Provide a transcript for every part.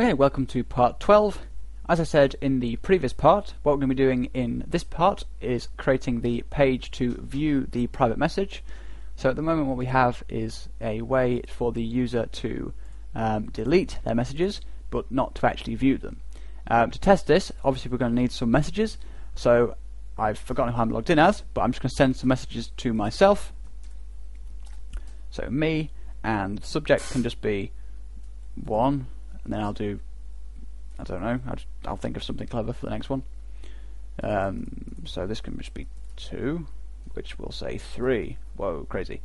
Okay, welcome to part 12. As I said in the previous part, what we're going to be doing in this part is creating the page to view the private message. So at the moment what we have is a way for the user to um, delete their messages, but not to actually view them. Um, to test this, obviously we're going to need some messages, so I've forgotten who I'm logged in as, but I'm just going to send some messages to myself. So me, and the subject can just be one, and then I'll do I don't know. I'll, I'll think of something clever for the next one. Um, so this can just be two, which will say three. Whoa, crazy.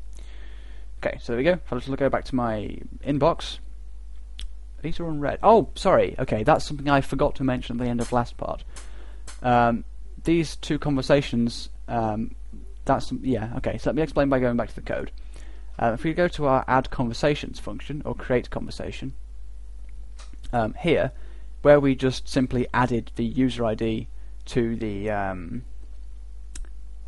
Okay, so there we go. If I just go back to my inbox, these are unread. Oh, sorry. Okay, that's something I forgot to mention at the end of last part. Um, these two conversations. Um, that's yeah. Okay, so let me explain by going back to the code. Uh, if we go to our add conversations function or create conversation, um, here where we just simply added the user ID to the um,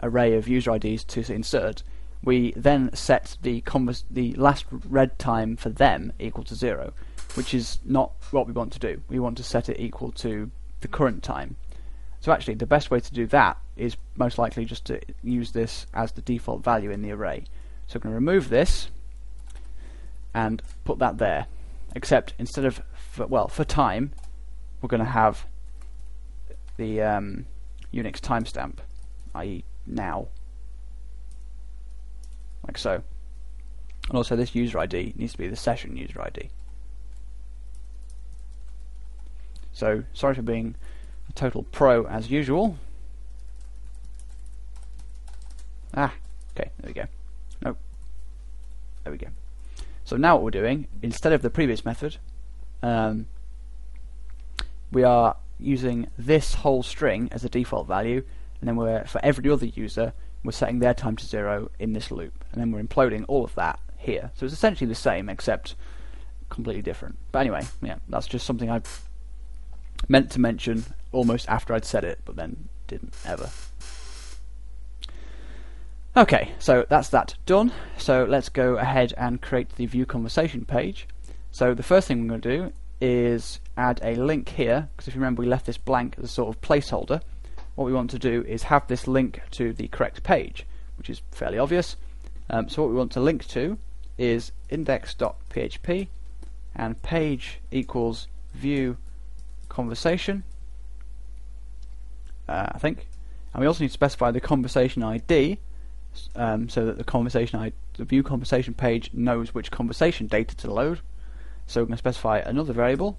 array of user IDs to insert, we then set the the last read time for them equal to zero, which is not what we want to do. We want to set it equal to the current time. So actually, the best way to do that is most likely just to use this as the default value in the array. So I'm going to remove this and put that there. Except instead of for, well for time, we're going to have the um, Unix timestamp, i.e. now, like so. And also this user ID needs to be the session user ID. So, sorry for being a total pro as usual. Ah, okay, there we go. Nope. There we go. So now what we're doing, instead of the previous method, um, we are using this whole string as a default value, and then we're for every other user, we're setting their time to zero in this loop, and then we're imploding all of that here. So it's essentially the same, except completely different. But anyway, yeah, that's just something I meant to mention almost after I'd said it, but then didn't ever. Okay, so that's that done. So let's go ahead and create the view conversation page. So the first thing we're going to do is add a link here, because if you remember we left this blank as a sort of placeholder. What we want to do is have this link to the correct page, which is fairly obvious. Um, so what we want to link to is index.php and page equals view conversation, uh, I think. And we also need to specify the conversation ID um, so that the conversation ID, the view conversation page knows which conversation data to load. So we're going to specify another variable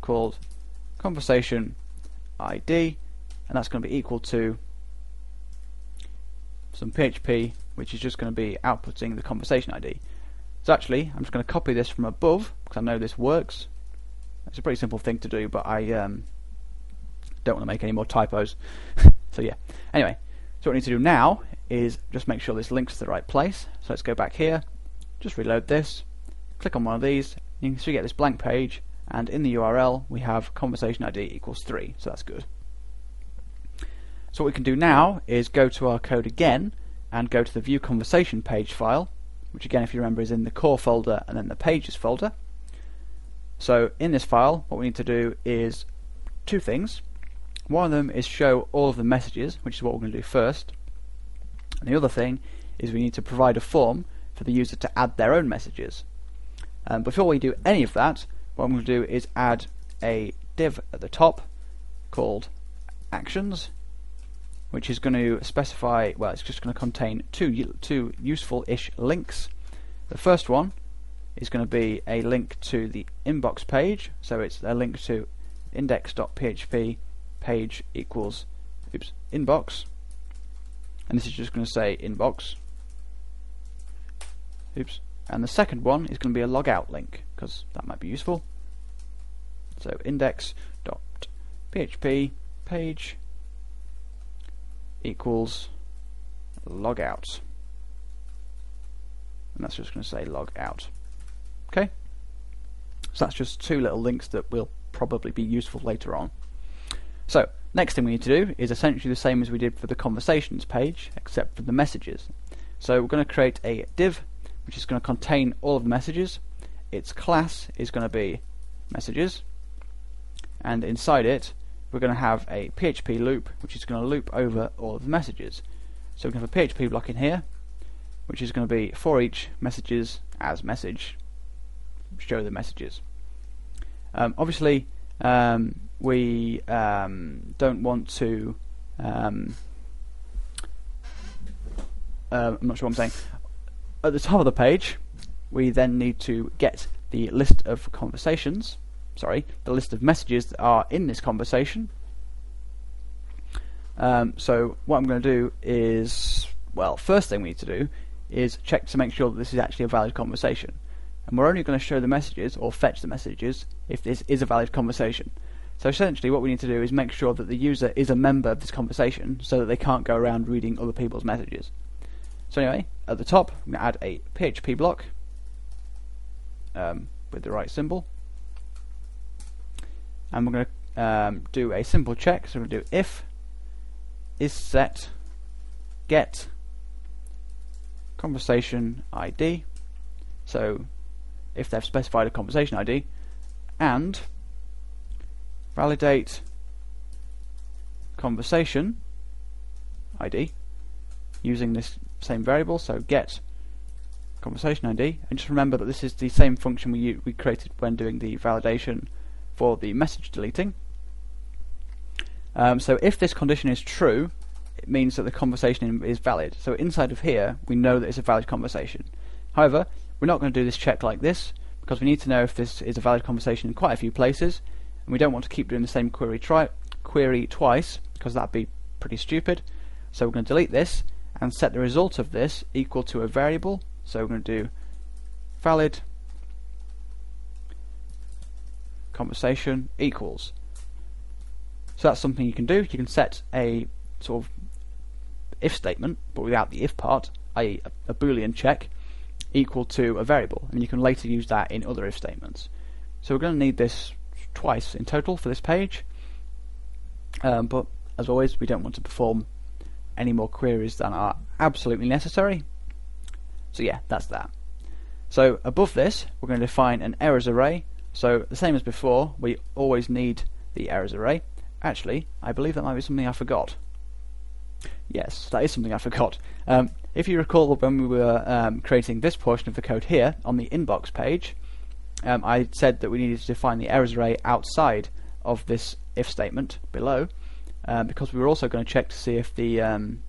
called conversation ID, and that's going to be equal to some PHP, which is just going to be outputting the conversation ID. So actually, I'm just going to copy this from above because I know this works. It's a pretty simple thing to do, but I um, don't want to make any more typos. so yeah. Anyway, so what we need to do now is just make sure this links to the right place. So let's go back here, just reload this, click on one of these, you can see we get this blank page, and in the URL we have conversation ID equals 3, so that's good. So what we can do now is go to our code again and go to the view conversation page file, which again if you remember is in the core folder and then the pages folder. So in this file what we need to do is two things. One of them is show all of the messages, which is what we're going to do first. And the other thing is we need to provide a form for the user to add their own messages. Um, before we do any of that, what I'm going to do is add a div at the top called actions, which is going to specify, well, it's just going to contain two, two useful-ish links. The first one is going to be a link to the inbox page, so it's a link to index.php page equals oops, inbox, and this is just going to say inbox. Oops. And the second one is going to be a logout link, because that might be useful. So index.php page equals logout. And that's just going to say logout. Okay? So that's just two little links that will probably be useful later on. So, next thing we need to do is essentially the same as we did for the conversations page, except for the messages. So we're going to create a div which is going to contain all of the messages. Its class is going to be messages, and inside it we're going to have a PHP loop which is going to loop over all of the messages. So we have a PHP block in here which is going to be for each messages as message show the messages. Um, obviously um, we um, don't want to um, uh, I'm not sure what I'm saying. At the top of the page, we then need to get the list of conversations, sorry, the list of messages that are in this conversation. Um, so what I'm going to do is, well, first thing we need to do is check to make sure that this is actually a valid conversation. And we're only going to show the messages or fetch the messages if this is a valid conversation. So essentially what we need to do is make sure that the user is a member of this conversation so that they can't go around reading other people's messages. So anyway, at the top, I'm going to add a PHP block um, with the right symbol. And we're going to um, do a simple check. So we're going to do if is set get conversation ID. So if they've specified a conversation ID and validate conversation ID using this same variable, so get conversation ID, and just remember that this is the same function we we created when doing the validation for the message deleting. Um, so if this condition is true, it means that the conversation is valid. So inside of here, we know that it's a valid conversation. However, we're not going to do this check like this because we need to know if this is a valid conversation in quite a few places, and we don't want to keep doing the same query, query twice because that'd be pretty stupid. So we're going to delete this and set the result of this equal to a variable. So we're going to do valid conversation equals. So that's something you can do. You can set a sort of if statement, but without the if part, i.e. a boolean check, equal to a variable. And you can later use that in other if statements. So we're going to need this twice in total for this page. Um, but as always, we don't want to perform any more queries than are absolutely necessary. So yeah, that's that. So above this, we're going to define an errors array. So the same as before, we always need the errors array. Actually, I believe that might be something I forgot. Yes, that is something I forgot. Um, if you recall when we were um, creating this portion of the code here on the inbox page, um, I said that we needed to define the errors array outside of this if statement below um, because we were also going to check to see if the um,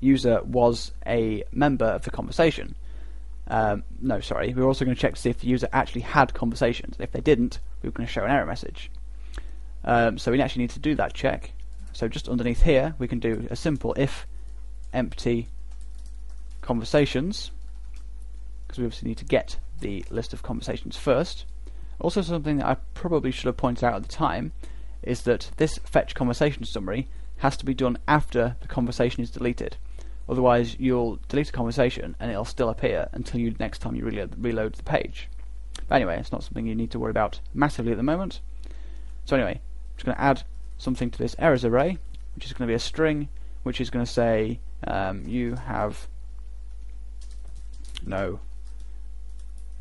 user was a member of the conversation. Um, no, sorry, we were also going to check to see if the user actually had conversations. If they didn't, we were going to show an error message. Um, so we actually need to do that check. So just underneath here, we can do a simple if empty conversations, because we obviously need to get the list of conversations first. Also something that I probably should have pointed out at the time is that this fetch conversation summary has to be done after the conversation is deleted. Otherwise, you'll delete a conversation and it'll still appear until you next time you reload, reload the page. But anyway, it's not something you need to worry about massively at the moment. So anyway, I'm just going to add something to this errors array, which is going to be a string, which is going to say um, you have no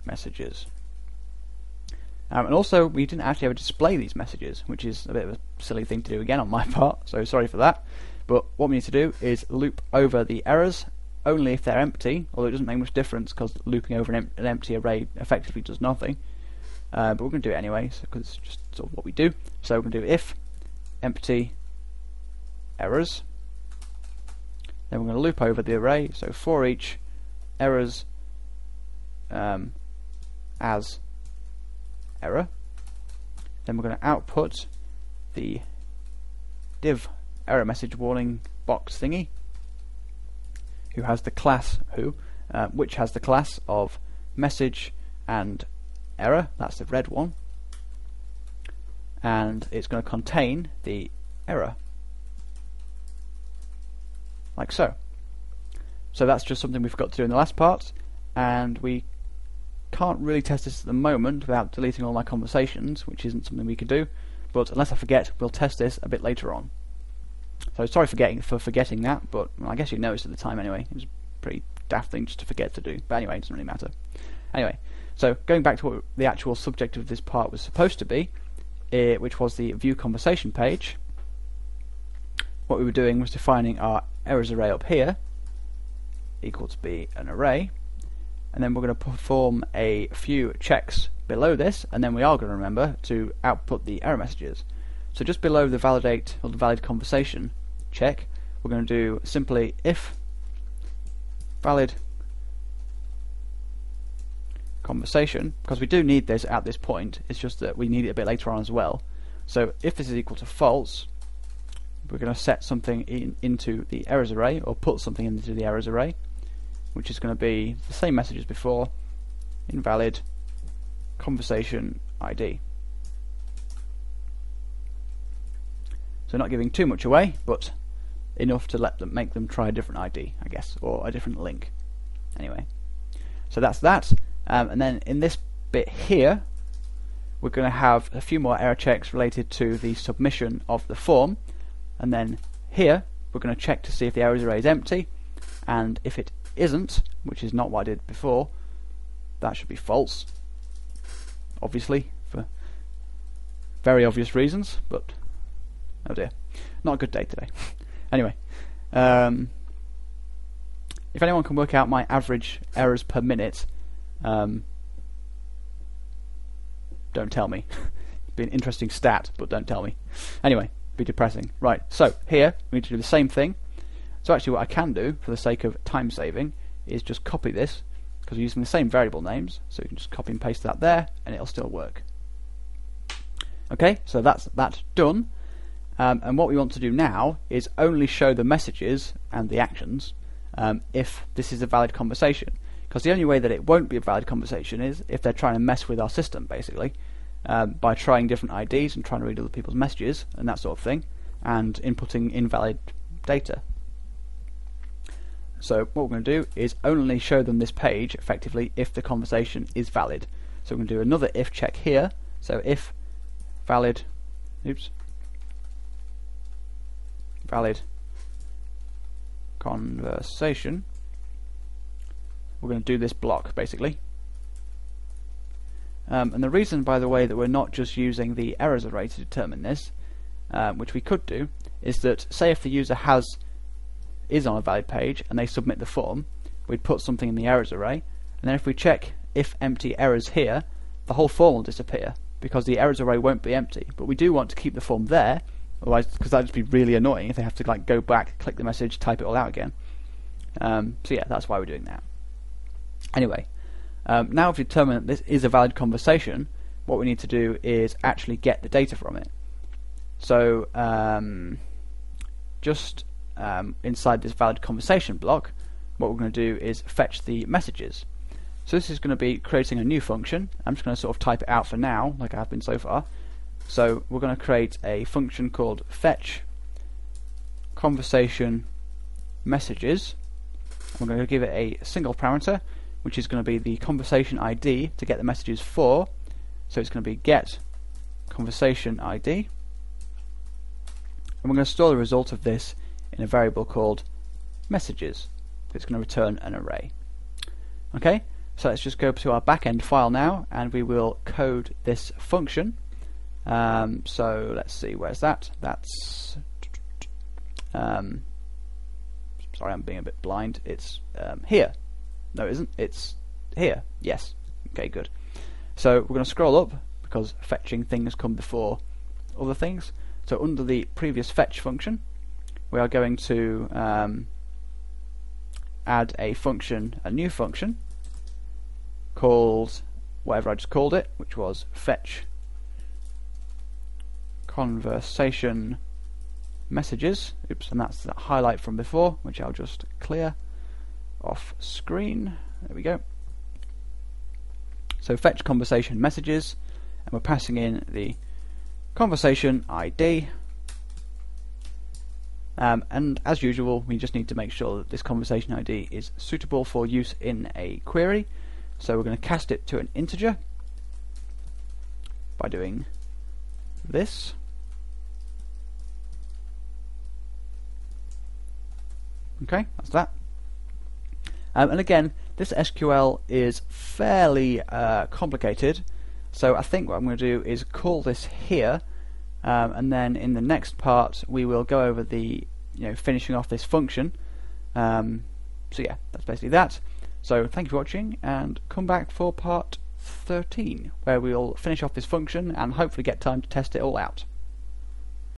messages. Um, and also, we didn't actually ever display these messages, which is a bit of a silly thing to do again on my part, so sorry for that. But what we need to do is loop over the errors only if they're empty, although it doesn't make much difference because looping over an, em an, empty array effectively does nothing. Uh, but we're going to do it anyway, because so, it's just sort of what we do. So we're going to do if empty errors. Then we're going to loop over the array, so for each errors um, as error. Then we're going to output the div error message warning box thingy, who has the class who, uh, which has the class of message and error. That's the red one, and it's going to contain the error, like so. So that's just something we forgot to do in the last part, and we can't really test this at the moment without deleting all my conversations, which isn't something we could do. But unless I forget, we'll test this a bit later on. So sorry for, getting, for forgetting that, but well, I guess you noticed at the time anyway. It was a pretty daft thing just to forget to do. But anyway, it doesn't really matter. Anyway, so going back to what the actual subject of this part was supposed to be, uh, which was the view conversation page, what we were doing was defining our errors array up here equal to be an array and then we're going to perform a few checks below this and then we are going to remember to output the error messages. So just below the validate or the valid conversation check we're going to do simply if valid conversation because we do need this at this point it's just that we need it a bit later on as well so if this is equal to false we're going to set something in, into the errors array or put something into the errors array which is going to be the same message as before invalid conversation ID so not giving too much away but enough to let them make them try a different ID I guess or a different link. Anyway so that's that. Um, and then in this bit here we're going to have a few more error checks related to the submission of the form. And then here we're going to check to see if the errors array is empty and if it isn't which is not what I did before that should be false obviously for very obvious reasons but oh dear not a good day today anyway um, if anyone can work out my average errors per minute um, don't tell me be an interesting stat but don't tell me anyway be depressing. Right, so here we need to do the same thing. So actually what I can do, for the sake of time saving, is just copy this, because we're using the same variable names, so you can just copy and paste that there, and it'll still work. Okay, so that's that done. Um, and what we want to do now is only show the messages and the actions um, if this is a valid conversation. Because the only way that it won't be a valid conversation is if they're trying to mess with our system, basically um, by trying different IDs and trying to read other people's messages and that sort of thing, and inputting invalid data. So what we're going to do is only show them this page effectively if the conversation is valid. So we're going to do another if check here. So if valid, oops, valid conversation, we're going to do this block basically. Um, and the reason, by the way, that we're not just using the errors array to determine this, uh, which we could do, is that say if the user has is on a valid page and they submit the form, we'd put something in the errors array, and then if we check if empty errors here, the whole form will disappear because the errors array won't be empty. But we do want to keep the form there, otherwise, because that'd just be really annoying if they have to like go back, click the message, type it all out again. Um, so yeah, that's why we're doing that. Anyway, um, now we've determined that this is a valid conversation, what we need to do is actually get the data from it. So um, just um, inside this valid conversation block, what we're going to do is fetch the messages. So this is going to be creating a new function. I'm just going to sort of type it out for now, like I have been so far. So we're going to create a function called fetch conversation messages. We're going to give it a single parameter which is going to be the conversation ID to get the messages for. So it's going to be get conversation ID. And we're going to store the result of this in a variable called messages. It's going to return an array. Okay, so let's just go to our backend file now and we will code this function. Um, so let's see, where's that? That's um, sorry, I'm being a bit blind. It's um, here. No, it isn't. It's here. Yes. Okay, good. So we're going to scroll up because fetching things come before other things. So under the previous fetch function, we are going to um, add a function, a new function called whatever I just called it, which was fetch conversation messages. Oops, and that's that highlight from before, which I'll just clear off screen. There we go. So fetch conversation messages, and we're passing in the conversation ID. Um, and as usual, we just need to make sure that this conversation ID is suitable for use in a query. So we're going to cast it to an integer by doing this. Okay, that's that. Um, and again, this SQL is fairly uh, complicated, So I think what I'm going to do is call this here, um, and then in the next part we will go over the you know finishing off this function. Um, so yeah, that's basically that. So thank you for watching, and come back for part 13, where we'll finish off this function and hopefully get time to test it all out.